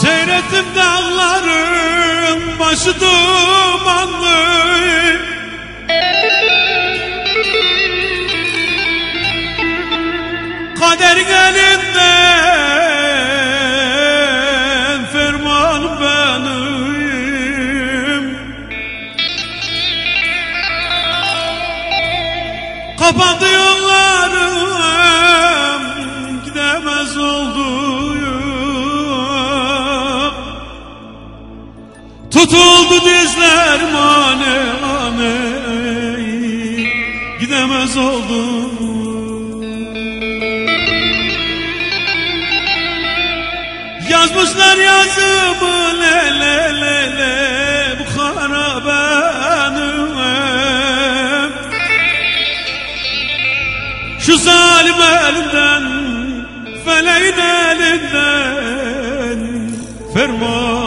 Seyrettim dağların başı dumanlı. Kapandı yollarım gidemez oldum Tutuldu dizlerim ane ane gidemez oldum Yazmışlar yazımı Şu zalim elinden feleğin elinden ferman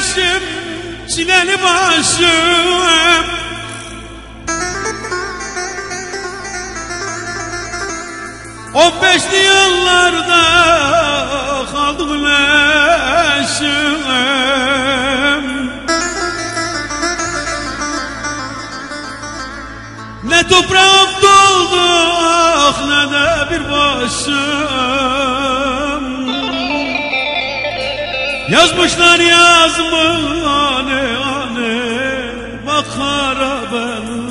güneşim çileli başım. On beşli yıllarda kaldım leşim Ne toprağım doldu ah ne de bir başım Yazmışlar yazımı ane ane bak harabenim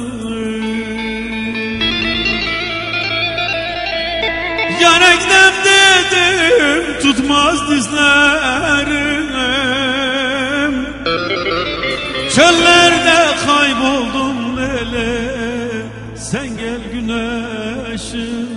Yara gidem dedim tutmaz dizlerim. Çöllerde kayboldum lele sen gel güneşim